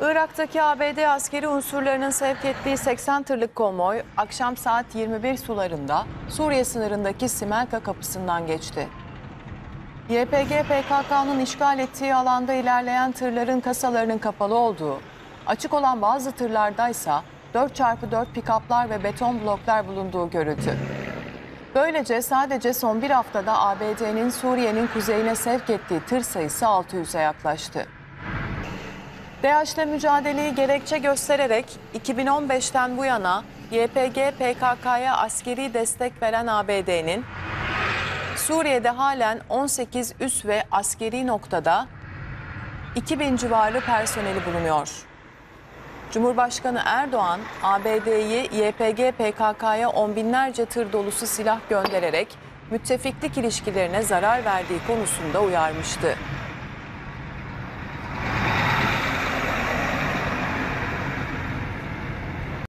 Irak'taki ABD askeri unsurlarının sevk ettiği 80 tırlık konvoy akşam saat 21 sularında Suriye sınırındaki Simelka kapısından geçti. YPG PKK'nın işgal ettiği alanda ilerleyen tırların kasalarının kapalı olduğu, açık olan bazı tırlardaysa 4x4 pikaplar ve beton bloklar bulunduğu görüldü. Böylece sadece son bir haftada ABD'nin Suriye'nin kuzeyine sevk ettiği tır sayısı 600'e yaklaştı. DAEŞ'le mücadeleyi gerekçe göstererek 2015'ten bu yana YPG PKK'ya askeri destek veren ABD'nin Suriye'de halen 18 üs ve askeri noktada 2000 civarı personeli bulunuyor. Cumhurbaşkanı Erdoğan, ABD'yi YPG PKK'ya on binlerce tır dolusu silah göndererek müttefiklik ilişkilerine zarar verdiği konusunda uyarmıştı.